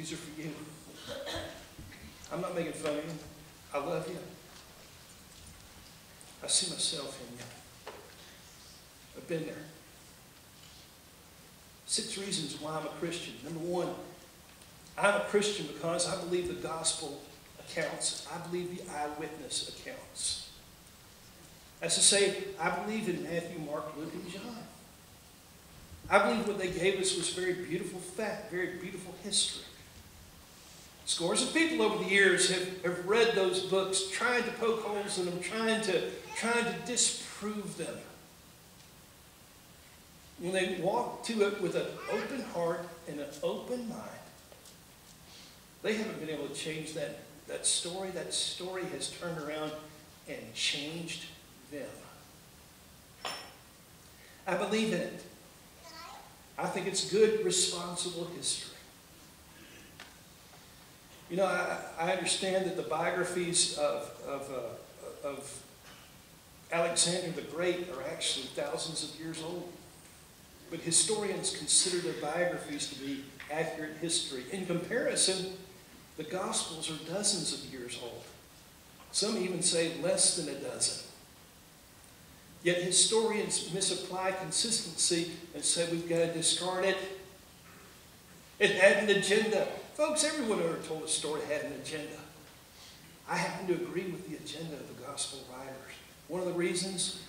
These are for you. I'm not making fun of you. I love you. I see myself in you. I've been there. Six reasons why I'm a Christian. Number one, I'm a Christian because I believe the gospel accounts. I believe the eyewitness accounts. That's to say, I believe in Matthew, Mark, Luke, and John. I believe what they gave us was very beautiful fact, very beautiful history. Scores of people over the years have, have read those books, trying to poke holes in them, trying to, trying to disprove them. When they walk to it with an open heart and an open mind, they haven't been able to change that, that story. That story has turned around and changed them. I believe in it. I think it's good, responsible history. You know, I, I understand that the biographies of, of, uh, of Alexander the Great are actually thousands of years old. But historians consider their biographies to be accurate history. In comparison, the Gospels are dozens of years old. Some even say less than a dozen. Yet historians misapply consistency and say we've got to discard it. It had an agenda. Folks, everyone ever told a story had an agenda. I happen to agree with the agenda of the gospel writers. One of the reasons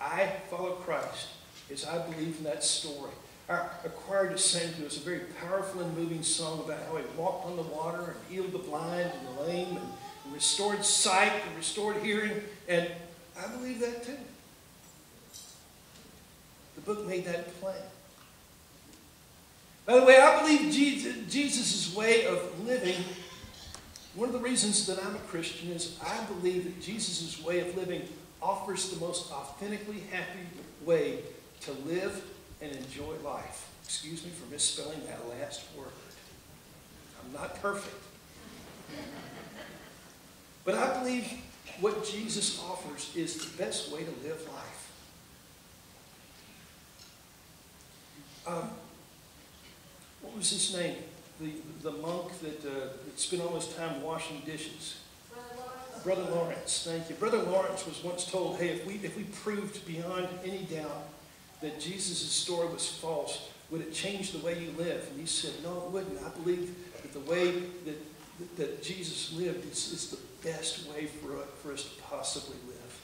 I follow Christ is I believe in that story. Our, choir just sang to us a very powerful and moving song about how he walked on the water and healed the blind and the lame and, and restored sight and restored hearing. And I believe that too. The book made that plain. By the way, I believe Jesus' way of living, one of the reasons that I'm a Christian is I believe that Jesus' way of living offers the most authentically happy way to live and enjoy life. Excuse me for misspelling that last word. I'm not perfect. But I believe what Jesus offers is the best way to live life. Um, what was his name? The, the monk that, uh, that spent all his time washing dishes. Brother Lawrence, thank you. Brother Lawrence was once told, hey, if we, if we proved beyond any doubt that Jesus' story was false, would it change the way you live? And he said, no, it wouldn't. I believe that the way that, that, that Jesus lived is, is the best way for, for us to possibly live.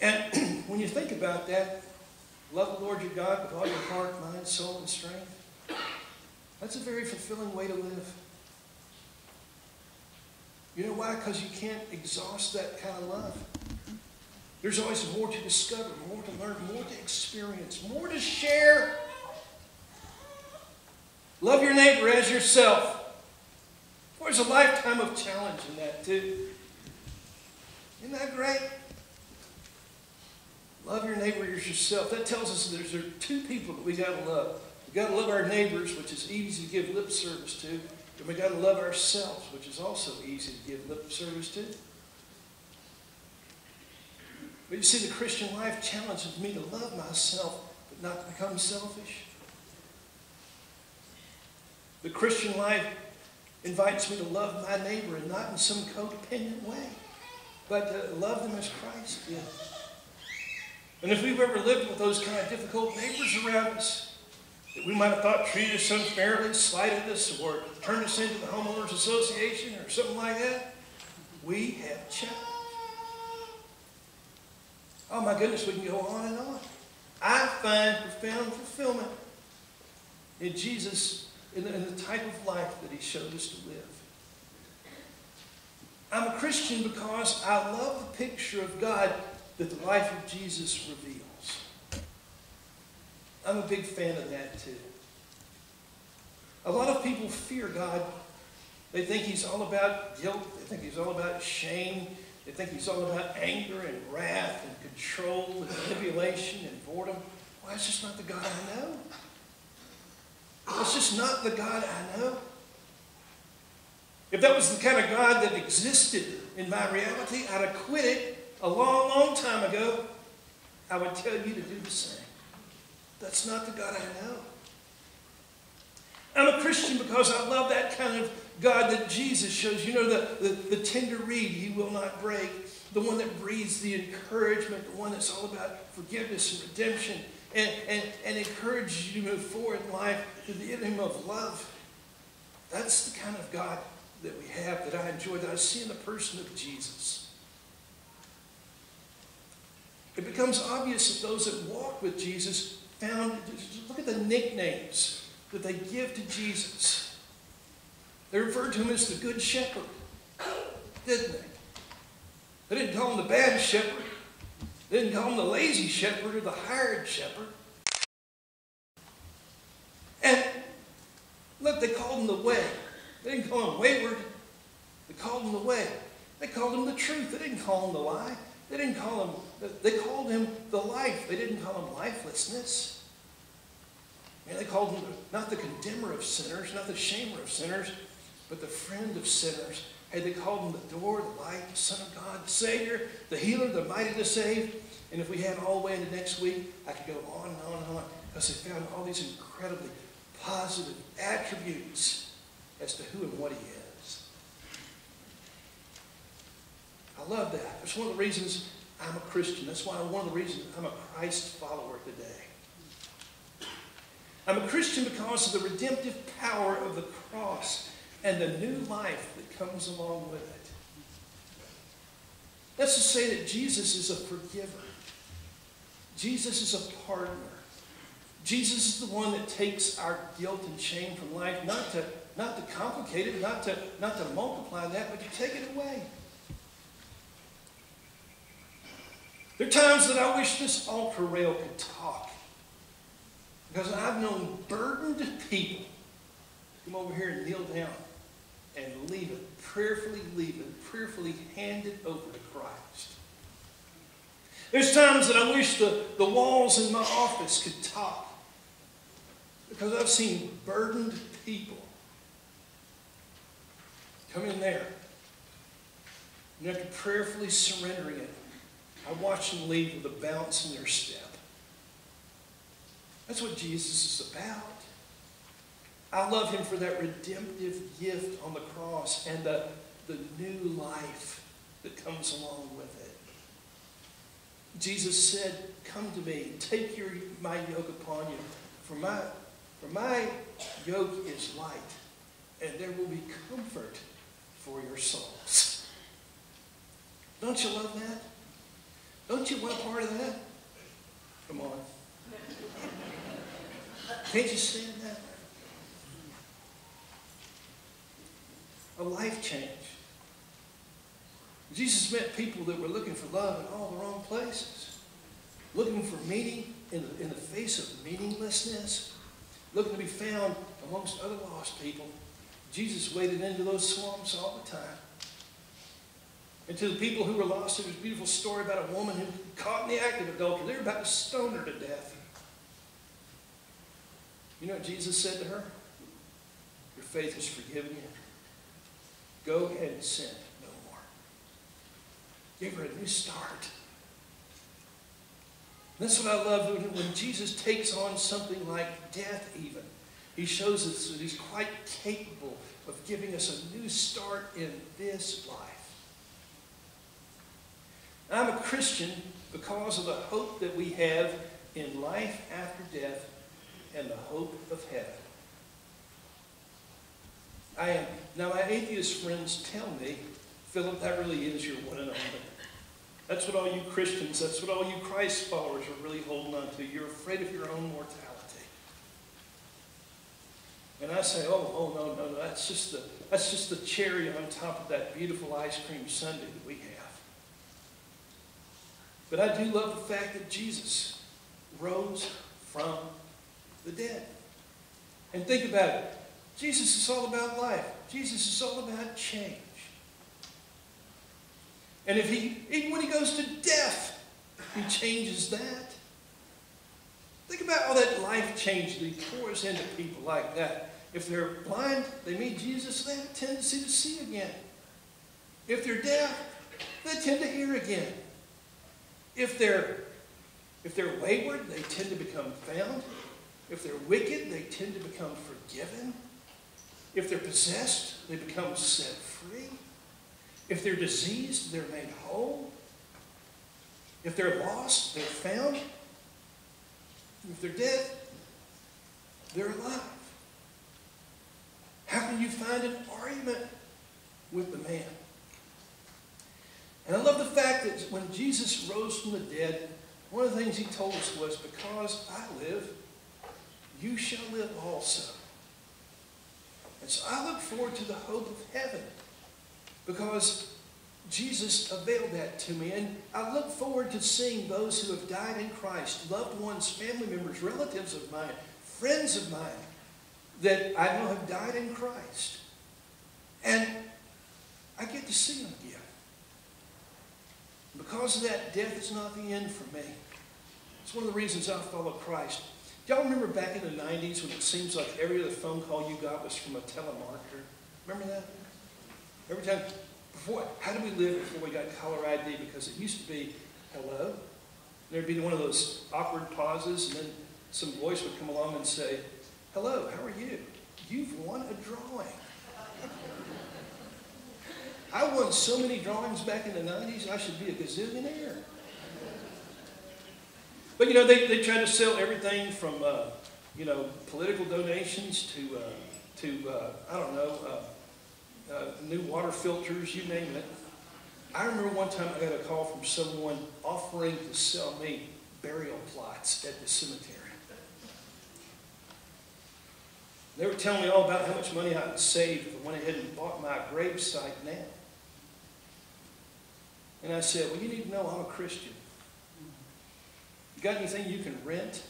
And when you think about that, love the Lord your God with all your heart, mind, soul, and strength, that's a very fulfilling way to live. You know why? Because you can't exhaust that kind of love. There's always more to discover, more to learn, more to experience, more to share. Love your neighbor as yourself. There's a lifetime of challenge in that, too. Isn't that great? Love your neighbor as yourself. That tells us there's there are two people that we got to love. We got to love our neighbors, which is easy to give lip service to, and we got to love ourselves, which is also easy to give lip service to. But you see, the Christian life challenges me to love myself, but not to become selfish. The Christian life invites me to love my neighbor and not in some codependent way, but to love them as Christ did. And if we've ever lived with those kind of difficult neighbors around us, that we might have thought treated us unfairly, slighted us, or turned us into the homeowners association or something like that, we have challenge. Oh my goodness, we can go on and on. I find profound fulfillment in Jesus in the, in the type of life that he showed us to live. I'm a Christian because I love the picture of God that the life of Jesus reveals. I'm a big fan of that too. A lot of people fear God. They think he's all about guilt. They think he's all about shame. They think he's all about anger and wrath and control and manipulation and boredom. Well, that's just not the God I know. That's just not the God I know. If that was the kind of God that existed in my reality, I'd have quit it a long, long time ago. I would tell you to do the same. That's not the God I know. I'm a Christian because I love that kind of God that Jesus shows. You know, the, the, the tender reed he will not break, the one that breathes the encouragement, the one that's all about forgiveness and redemption and, and, and encourages you to move forward in life to the end of love. That's the kind of God that we have that I enjoy, that I see in the person of Jesus. It becomes obvious that those that walk with Jesus found, look at the nicknames that they give to Jesus. They referred to him as the Good Shepherd, didn't they? They didn't call him the Bad Shepherd. They didn't call him the lazy shepherd or the hired shepherd. And look, they called him the way. They didn't call him wayward. They called him the way. They called him the truth. They didn't call him the lie. They didn't call him, they called him the life. They didn't call him lifelessness. And they called him not the condemner of sinners, not the shamer of sinners, but the friend of sinners. Hey, they called him the door, the light, the Son of God, the Savior, the healer, the mighty to save. And if we had all the way into next week, I could go on and on and on because they found all these incredibly positive attributes as to who and what he is. I love that. That's one of the reasons I'm a Christian. That's why one of the reasons I'm a Christ follower today. I'm a Christian because of the redemptive power of the cross and the new life that comes along with it. That's to say that Jesus is a forgiver. Jesus is a partner. Jesus is the one that takes our guilt and shame from life, not to, not to complicate it, not to, not to multiply that, but to take it away. There are times that I wish this altar rail could talk. Because I've known burdened people come over here and kneel down and leave it, prayerfully leave it, prayerfully hand it over to Christ. There's times that I wish the, the walls in my office could talk. Because I've seen burdened people come in there. And after prayerfully surrendering it, I watch them leave with a bounce in their step. That's what Jesus is about. I love him for that redemptive gift on the cross and the, the new life that comes along with it. Jesus said, Come to me, take your, my yoke upon you, for my for my yoke is light, and there will be comfort for your souls. Don't you love that? Don't you want a part of that? Come on. Can't you see that? A life change. Jesus met people that were looking for love in all the wrong places, looking for meaning in the, in the face of meaninglessness looking to be found amongst other lost people. Jesus waded into those swamps all the time. And to the people who were lost, there was a beautiful story about a woman who caught in the act of adultery. They were about to stone her to death. You know what Jesus said to her? Your faith has forgiven you. Go ahead and sin no more. Give her a new start. That's what I love when Jesus takes on something like death, even. He shows us that he's quite capable of giving us a new start in this life. I'm a Christian because of the hope that we have in life after death and the hope of heaven. I am. Now, my atheist friends tell me, Phillip, that really is your one and only. That's what all you Christians, that's what all you Christ followers are really holding on to. You're afraid of your own mortality. And I say, oh, oh no, no, no, that's just the that's just the cherry on top of that beautiful ice cream sundae that we have. But I do love the fact that Jesus rose from the dead. And think about it. Jesus is all about life. Jesus is all about change. And if he, even when he goes to death, he changes that. Think about all that life change that he pours into people like that. If they're blind, they meet Jesus, they have a tendency to see again. If they're deaf, they tend to hear again. If they're, if they're wayward, they tend to become found. If they're wicked, they tend to become forgiven. If they're possessed, they become set free. If they're diseased, they're made whole. If they're lost, they're found. If they're dead, they're alive. How can you find an argument with the man? And I love the fact that when Jesus rose from the dead, one of the things he told us was, Because I live, you shall live also. And so I look forward to the hope of heaven because Jesus availed that to me. And I look forward to seeing those who have died in Christ, loved ones, family members, relatives of mine, friends of mine, that I know have died in Christ. And I get to see them again. Because of that, death is not the end for me. It's one of the reasons I follow Christ. Y'all remember back in the 90s when it seems like every other phone call you got was from a telemarketer? Remember that? Every time, before, how did we live before we got caller ID? Because it used to be, hello. There'd be one of those awkward pauses, and then some voice would come along and say, hello, how are you? You've won a drawing. I won so many drawings back in the 90s, I should be a gazillionaire. But you know, they, they try to sell everything from uh, you know political donations to uh, to uh, I don't know uh, uh, new water filters, you name it. I remember one time I got a call from someone offering to sell me burial plots at the cemetery. They were telling me all about how much money I would saved if I went ahead and bought my gravesite now. And I said, Well, you need to know I'm a Christian. You got anything you can rent?